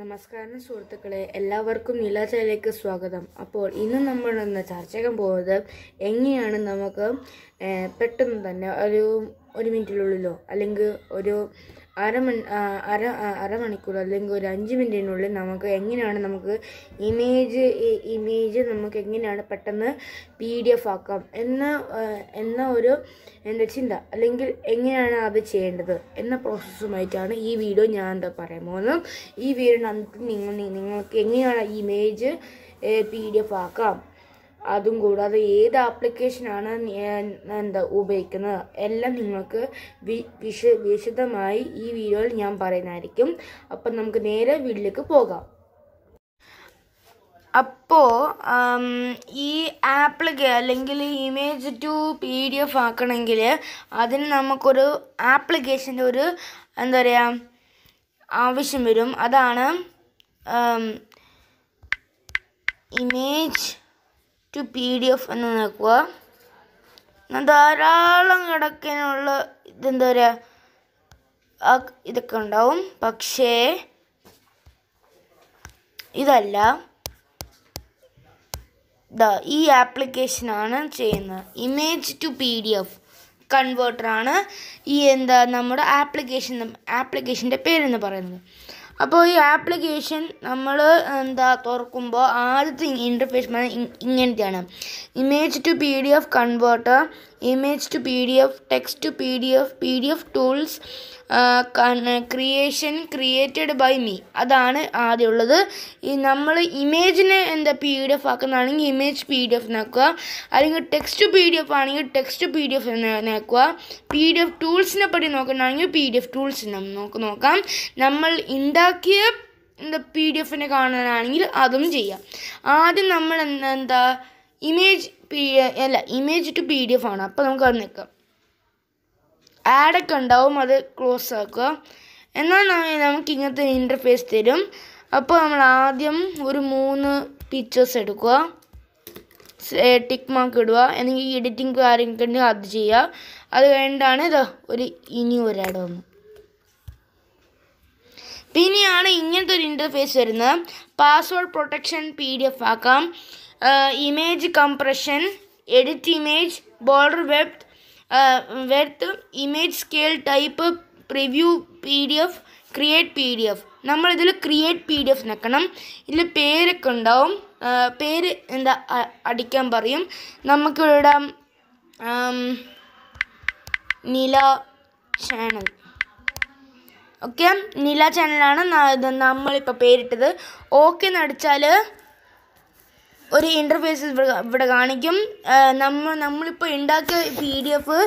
നമസ്കാരം സുഹൃത്തുക്കളെ എല്ലാവർക്കും നീലാചയിലേക്ക് സ്വാഗതം. അപ്പോൾ ഇന്ന് നമ്മൾ ഇന്ന് ചർച്ച ചെയ്യാൻ പോകുന്നത് എങ്ങനെയാണ് നമുക്ക് പെട്ടെന്ന് തന്നെ ഒരു ഒരു മിനിറ്റിനുള്ളിലോ അല്ലെങ്കിൽ ഒരു അര ആ, അരമണിക്കൂർ അല്ലെങ്കിൽ ഒരു അഞ്ച് മിനിറ്റിനുള്ളിൽ നമുക്ക് എങ്ങനെയാണ് നമുക്ക് ഇമേജ് ഇമേജ് നമുക്ക് എങ്ങനെയാണ് പെട്ടെന്ന് പി ഡി എഫ് ആക്കാം എന്ന എന്ന ഒരു എന്റെ ചിന്ത അല്ലെങ്കിൽ എങ്ങനെയാണ് അത് ചെയ്യേണ്ടത് എന്ന പ്രോസസ്സുമായിട്ടാണ് ഈ വീഡിയോ ഞാൻ എന്താ പറയാൻ പോകുന്നത്. ഈ വീഡിയോ നമുക്ക് നിങ്ങൾ നിങ്ങൾക്ക് എങ്ങനെയാണ് ഇമേജ് പി ഡി എഫ് ആക്കാം? അതും കൂടാതെ ഏത് ആപ്ലിക്കേഷനാണ് എന്താ ഉപയോഗിക്കുന്നത്? എല്ലാം നിങ്ങൾക്ക് വിശ വിശദമായി ഈ വീഡിയോയിൽ ഞാൻ പറയുന്നതായിരിക്കും. അപ്പം നമുക്ക് നേരെ വീട്ടിലേക്ക് പോകാം. അപ്പോൾ ഈ ആപ്ലിക്ക അല്ലെങ്കിൽ image to P D F ആക്കണമെങ്കിൽ അതിന് നമുക്കൊരു ആപ്ലിക്കേഷന്റെ ഒരു എന്താ പറയുക ആവശ്യം വരും. അതാണ് image to P D F എന്ന് നോക്കുക ധാരാളം കിടക്കാനുള്ള ഇതെന്താ പറയുക ഇതൊക്കെ ഉണ്ടാവും. പക്ഷേ ഇതല്ല. ദാ ഈ ആപ്ലിക്കേഷനാണ് ചെയ്യുന്നത്. Image to P D F കൺവേർട്ടറാണ് ഈ എന്താ നമ്മുടെ ആപ്ലിക്കേഷൻ ആപ്ലിക്കേഷന്റെ പേരെന്ന് പറയുന്നത്. അപ്പോൾ ഈ ആപ്ലിക്കേഷൻ നമ്മൾ എന്താ തുറക്കുമ്പോൾ ആദ്യത്തെ interface ഇങ്ങനത്തെയാണ് image to P D F converter image to PDF, text to PDF, PDF tools, creation created by me അതാണ് ആദ്യമുള്ളത് ഈ നമ്മൾ ഇമേജിനെ എന്താ പി ഡി എഫ് ആക്കുന്നതാണെങ്കിൽ ഇമേജ് പി ഡി എഫ് നോക്കുക അല്ലെങ്കിൽ ടെക്സ്റ്റ് പി ഡി എഫ് ആണെങ്കിൽ ടെക്സ്റ്റ് പി ഡി എഫ് നോക്കുക പി ഡി എഫ് ടൂൾസിനെ പറ്റി നോക്കുന്നതാണെങ്കിൽ പി ഡി എഫ് ടൂൾസ് നമുക്ക് നോക്കാം നമ്മൾ ഉണ്ടാക്കിയ എന്താ പി ഡി എഫിനെ കാണാനാണെങ്കിൽ അതും ചെയ്യാം ആദ്യം നമ്മൾ എന്താ ഇമേജ് പി അല്ല image to P D F ആണ്. അപ്പോൾ നമുക്ക് അത് നിൽക്കാം. ആഡൊക്കെ ഉണ്ടാവും അത് ക്ലോസ് ആക്കുക. എന്നാൽ നമുക്ക് ഇങ്ങനത്തെ ഇന്റർഫേസ് തരും. അപ്പോൾ നമ്മൾ ആദ്യം ഒരു മൂന്ന് പിക്ചേഴ്സ് എടുക്കുക. ടിക്ക് മാർക്ക് ഇടുക. അല്ലെങ്കിൽ എഡിറ്റിംഗ് കാര്യങ്ങളൊക്കെ ഉണ്ടെങ്കിൽ അത് ചെയ്യുക. അത് കഴിഞ്ഞിട്ടാണ് ഇത് ഒരു ഇനി ഒരാട് വന്നു. പിന്നെയാണ് ഇങ്ങനത്തെ ഒരു ഇന്റർഫേസ് വരുന്നത്. Password protection P D F ആക്കാം. Edit image border web width image scale type preview P D F create P D F നമ്മളിതിൽ ക്രിയേറ്റ് പി ഡി എഫ് നിൽക്കണം ഇതിൽ പേരൊക്കെ ഉണ്ടാവും. പേര് എന്താ അടിക്കാൻ പറയും. നമുക്കിവിടെ ആം, നില ചാനൽ ഓക്കെ നില ചാനലാണ് നമ്മളിപ്പോൾ പേരിട്ടത്. ഓക്കെ എന്ന് അടിച്ചാൽ ഒരു ഇന്റർഫേസ് ഇവിടെ കാണിക്കും. നമ്മൾ നമ്മളിപ്പോൾ ഉണ്ടാക്കിയ പി ഡി എഫ്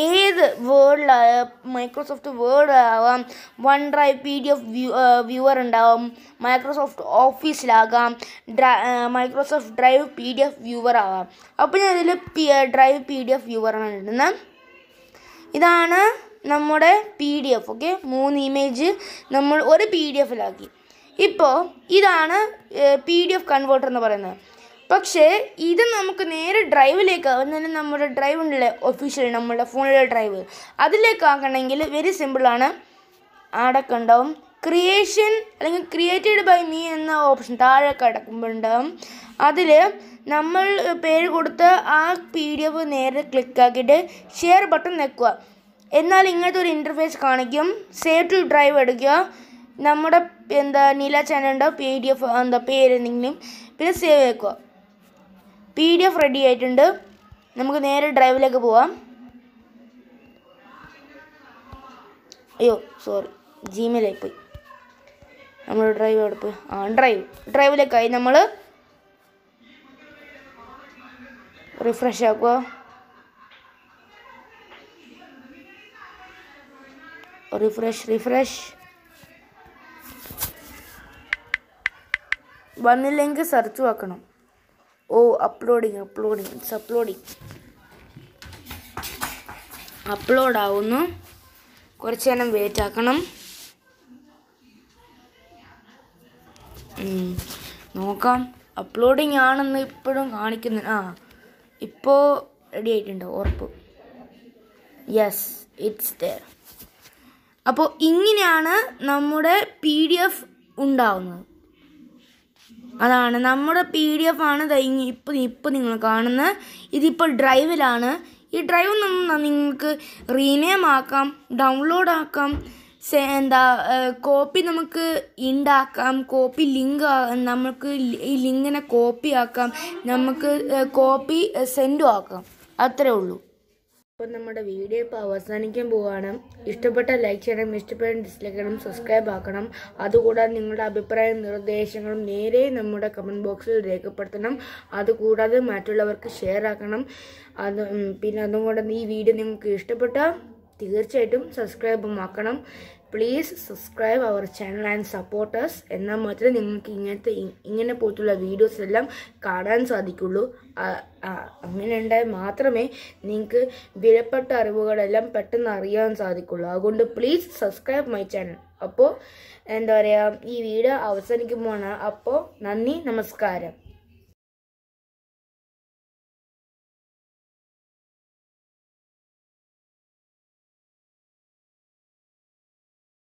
ഏത് വേർഡിലായ മൈക്രോസോഫ്റ്റ് വേർഡ് ആവാം one drive P D F view viewer ഉണ്ടാവും മൈക്രോസോഫ്റ്റ് ഓഫീസിലാകാം ഡ്ര Microsoft drive P D F viewer ആവാം. അപ്പോൾ ഞാൻ ഇതിൽ P drive P D F വ്യൂവറാണ് ഇടുന്നത് ഇതാണ് നമ്മുടെ പി ഡി എഫ് ഓക്കെ മൂന്ന് ഇമേജ് നമ്മൾ ഒരു പി ഡി എഫിലാക്കി ഇപ്പോൾ ഇതാണ് പി ഡി എഫ് കൺവേർട്ടർ എന്ന് പറയുന്നത്. പക്ഷേ ഇത് നമുക്ക് നേരെ ഡ്രൈവിലേക്ക് അന്നേരം നമ്മുടെ ഡ്രൈവ് ഉണ്ടല്ലേ ഒഫീഷ്യൽ നമ്മുടെ ഫോണിലെ ഡ്രൈവ് അതിലേക്ക് ആക്കണമെങ്കിൽ വെരി സിമ്പിളാണ് അടക്കം ഉണ്ടാവും ക്രിയേഷൻ അല്ലെങ്കിൽ ക്രിയേറ്റഡ് ബൈ മീ എന്ന ഓപ്ഷൻ താഴെ കിടക്കുമ്പോൾ ഉണ്ടാവും അതിൽ നമ്മൾ പേര് കൊടുത്ത് ആ പി ഡി എഫ് നേരെ ക്ലിക്കാക്കിയിട്ട് ഷെയർ ബട്ടൺ വെക്കുക. എന്നാൽ ഇങ്ങനത്തെ ഒരു ഇന്റർഫേസ് കാണിക്കും. സേവ് ടു ഡ്രൈവ് എടുക്കുക. നമ്മുടെ എന്താ നീല ചാനലിന്റെ പി ഡി എഫ് എന്താ പേര് എന്തെങ്കിലും. പിന്നെ സേവ് വെക്കുക. പി ഡി എഫ് റെഡി ആയിട്ടുണ്ട്. നമുക്ക് നേരെ ഡ്രൈവിലേക്ക് പോവാം. അയ്യോ സോറി ജിമെയിലായി പോയി. നമ്മൾ ഡ്രൈവ് അവിടെ പോയി? ആ ഡ്രൈവ് ഡ്രൈവിലേക്കായി നമ്മൾ റിഫ്രഷ് ആക്കുക റിഫ്രഷ് റിഫ്രഷ് വന്നില്ലെങ്കിൽ സെർച്ച് ആക്കണം. ഓ uploading uploading it's uploading upload ആവുന്നു. കുറച്ച് നേരം വെയിറ്റ് ആക്കണം നോക്കാം. അപ്ലോഡിങ് ആണെന്ന് ഇപ്പോഴും കാണിക്കുന്നു. ആ ഇപ്പോൾ റെഡി ആയിട്ടുണ്ട് ഉറപ്പ്. യെസ് ഇറ്റ്സ് ദർ അപ്പോൾ ഇങ്ങനെയാണ് നമ്മുടെ പി ഡി എഫ് ഉണ്ടാവുന്നത്. അതാണ്. നമ്മുടെ പി ഡി എഫ് ആണ് ഇപ്പം ഇപ്പം നിങ്ങൾ കാണുന്നത് ഇതിപ്പോൾ ഡ്രൈവിലാണ്. ഈ ഡ്രൈവ് നിങ്ങൾക്ക് റീനെയിം ആക്കാം ഡൗൺലോഡ് ആക്കാം എന്താ കോപ്പി നമുക്ക് ഉണ്ടാക്കാം കോപ്പി ലിങ്ക് നമുക്ക് ഈ ലിങ്കിനെ കോപ്പി ആക്കാം നമുക്ക് കോപ്പി സെൻഡും ആക്കാം. അത്രേ ഉള്ളൂ. അപ്പോൾ നമ്മുടെ വീഡിയോ ഇപ്പോൾ അവസാനിക്കാൻ പോവുകയാണ് ഇഷ്ടപ്പെട്ട ലൈക്ക് ചെയ്യണം ഇഷ്ടപ്പെട്ട ഡിസ്ലൈക്ക് ചെയ്യണം സബ്സ്ക്രൈബ് ആക്കണം. അതുകൂടാതെ നിങ്ങളുടെ അഭിപ്രായവും നിർദ്ദേശങ്ങളും നേരെ നമ്മുടെ കമന്റ് ബോക്സിൽ രേഖപ്പെടുത്തണം. അതുകൂടാതെ മറ്റുള്ളവർക്ക് ഷെയർ ആക്കണം. അത് പിന്നെ അതുകൂടെ ഈ വീഡിയോ നിങ്ങൾക്ക് ഇഷ്ടപ്പെട്ടാൽ തീർച്ചയായിട്ടും സബ്സ്ക്രൈബും ആക്കണം. Please subscribe our channel and supporters എന്നാൽ മാത്രമേ നിങ്ങൾക്ക് ഇങ്ങനത്തെ ഇങ്ങനെ പോലത്തുള്ള വീഡിയോസ് എല്ലാം കാണാൻ സാധിക്കുള്ളൂ. അങ്ങനെ ഉണ്ടായാൽ മാത്രമേ നിങ്ങൾക്ക് വിലപ്പെട്ട അറിവുകളെല്ലാം പെട്ടെന്ന് അറിയാൻ സാധിക്കുള്ളൂ. അതുകൊണ്ട് പ്ലീസ് സബ്സ്ക്രൈബ് മൈ ചാനൽ അപ്പോൾ എന്താ പറയുക ഈ വീഡിയോ അവസാനിക്കുമ്പോഴാണ്. അപ്പോൾ നന്ദി നമസ്കാരം.